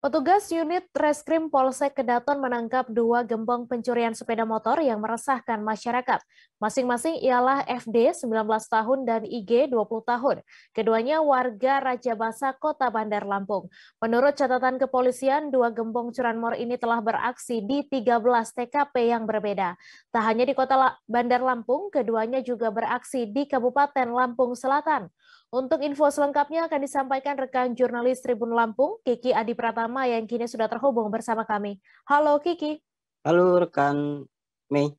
Petugas unit Reskrim Polsek Kedaton menangkap dua gembong pencurian sepeda motor yang meresahkan masyarakat. Masing-masing ialah FD 19 tahun dan IG 20 tahun. Keduanya warga Raja Basa, Kota Bandar Lampung. Menurut catatan kepolisian, dua gembong curanmor ini telah beraksi di 13 TKP yang berbeda. Tak hanya di Kota Bandar Lampung, keduanya juga beraksi di Kabupaten Lampung Selatan. Untuk info selengkapnya akan disampaikan rekan jurnalis Tribun Lampung, Kiki Adi Pratama yang kini sudah terhubung bersama kami. Halo Kiki. Halo rekan Mei.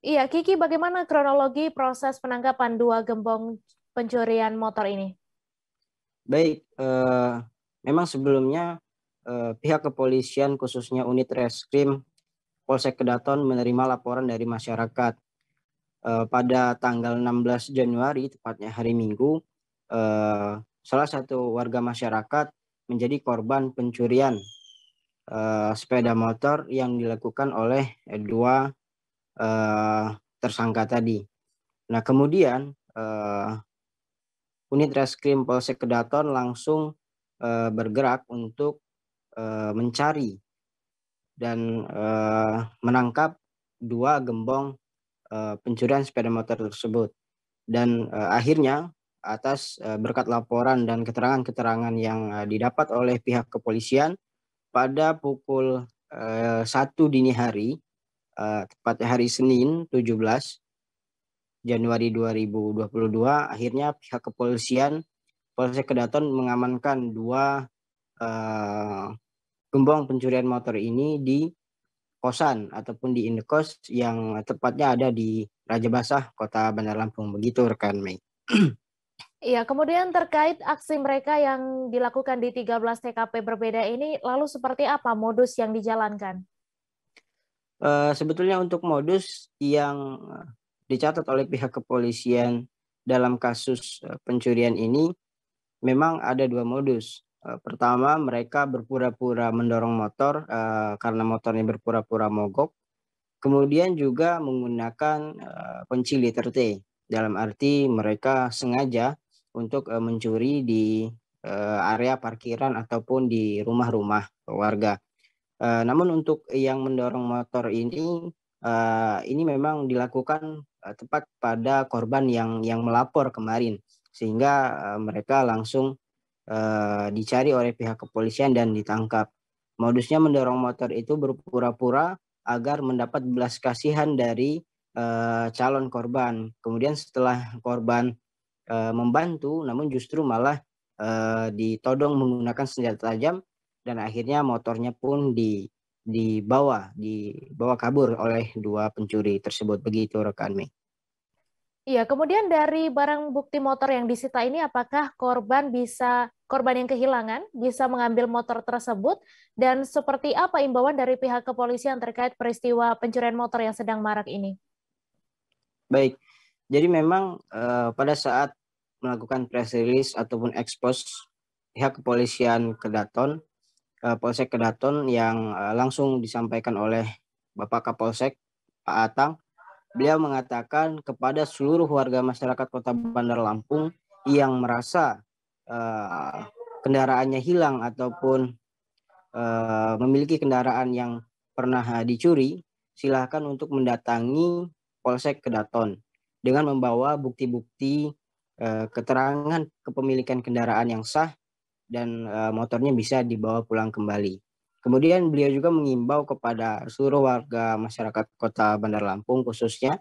Iya, Kiki bagaimana kronologi proses penangkapan dua gembong pencurian motor ini? Baik, eh, memang sebelumnya eh, pihak kepolisian khususnya unit reskrim Polsek Kedaton menerima laporan dari masyarakat uh, pada tanggal 16 Januari, tepatnya hari Minggu, uh, salah satu warga masyarakat menjadi korban pencurian uh, sepeda motor yang dilakukan oleh dua uh, tersangka tadi. Nah, kemudian uh, unit reskrim Polsek Kedaton langsung uh, bergerak untuk uh, mencari dan uh, menangkap dua gembong uh, pencurian sepeda motor tersebut. Dan uh, akhirnya atas uh, berkat laporan dan keterangan-keterangan yang uh, didapat oleh pihak kepolisian pada pukul uh, 1 dini hari, tepatnya hari Senin 17 Januari 2022, akhirnya pihak kepolisian Polsek Kedaton mengamankan dua gembong pencurian motor ini di kosan ataupun di indekos yang tepatnya ada di Raja Basah, Kota Bandar Lampung. Begitu rekan Mei. Iya, kemudian terkait aksi mereka yang dilakukan di 13 TKP berbeda ini, lalu seperti apa modus yang dijalankan? Uh, sebetulnya untuk modus yang dicatat oleh pihak kepolisian dalam kasus eh, pencurian ini, memang ada dua modus. Eh, pertama, mereka berpura-pura mendorong motor uh, karena motornya berpura-pura mogok. Kemudian juga menggunakan kunci liter T. Dalam arti mereka sengaja untuk uh, mencuri di uh, area parkiran ataupun di rumah-rumah warga. Uh, namun untuk yang mendorong motor ini, uh, ini memang dilakukan uh, tepat pada korban yang yang melapor kemarin, sehingga uh, mereka langsung uh, dicari oleh pihak kepolisian dan ditangkap. Modusnya mendorong motor itu berpura-pura agar mendapat belas kasihan dari uh, calon korban. Kemudian setelah korban uh, membantu, namun justru malah uh, ditodong menggunakan senjata tajam dan akhirnya motornya pun di dibawa dibawa kabur oleh dua pencuri tersebut begitu rekan Mei. Iya, kemudian dari barang bukti motor yang disita ini, apakah korban bisa korban yang kehilangan bisa mengambil motor tersebut dan seperti apa imbauan dari pihak kepolisian terkait peristiwa pencurian motor yang sedang marak ini? Baik, jadi memang uh, pada saat melakukan press release ataupun expose pihak kepolisian Kedaton, uh, Polsek Kedaton yang uh, langsung disampaikan oleh Bapak Kapolsek Pak Atang Beliau mengatakan kepada seluruh warga masyarakat Kota Bandar Lampung yang merasa uh, kendaraannya hilang ataupun uh, memiliki kendaraan yang pernah dicuri, silakan untuk mendatangi Polsek Kedaton dengan membawa bukti-bukti uh, keterangan kepemilikan kendaraan yang sah dan uh, motornya bisa dibawa pulang kembali. Kemudian beliau juga mengimbau kepada seluruh warga masyarakat Kota Bandar Lampung khususnya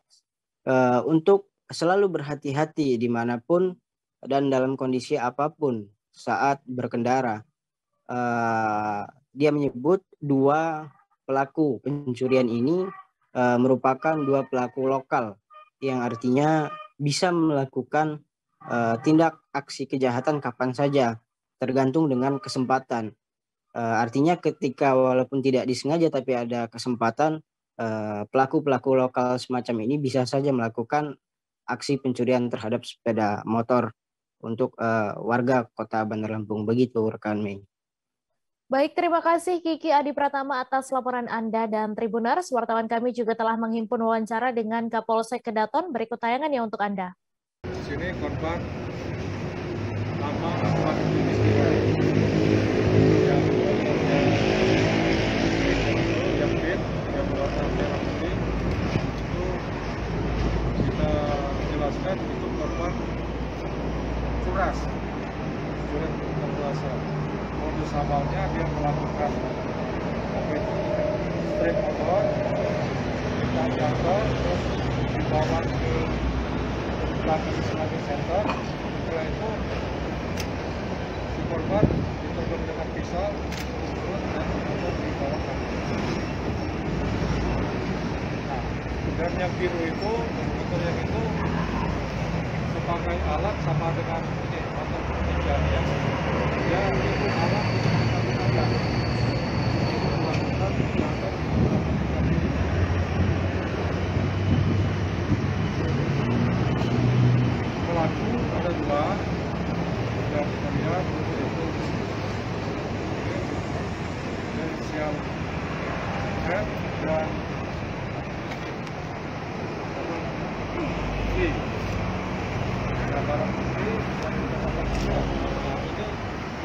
uh, untuk selalu berhati-hati di mana pun dan dalam kondisi apa pun saat berkendara. Uh, dia menyebut dua pelaku pencurian ini uh, merupakan dua pelaku lokal yang artinya bisa melakukan uh, tindak aksi kejahatan kapan saja tergantung dengan kesempatan Uh, artinya ketika walaupun tidak disengaja tapi ada kesempatan eh, pelaku-pelaku uh, lokal semacam ini bisa saja melakukan aksi pencurian terhadap sepeda motor untuk uh, warga kota Bandar Lampung. Begitu rekan Mei. Baik, terima kasih Kiki Adi Pratama atas laporan Anda dan Tribuners. Wartawan kami juga telah menghimpun wawancara dengan Kapolsek Kedaton. Berikut tayangannya untuk Anda. Di sini korban lama itu korban curas nasabahnya dia melakukan strip motor kita jatuh terus dibawa ke belakang Islamic Center setelah itu si korban ditodong dengan pisau terus dan kemudian dibawa ke nah dan yang biru itu motor yang itu sebagai alat sama dengan ini motor pencarian dan kita lihat yaitu inisial F dan I nah barang bukti yang kita dapatkan nah ini di